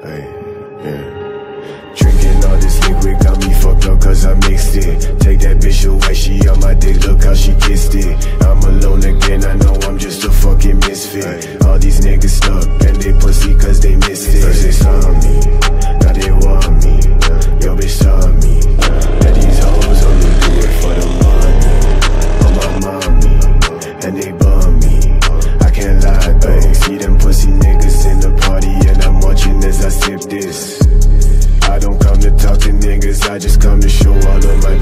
Hey, yeah. Drinking all this liquid got me fucked up cause I mixed it. Take that bitch away, she on my dick, look how she kissed it. I'm alone again, I know I'm just a fucking misfit. All these niggas stuck and they pussy cause they niggas, I just come to show all of my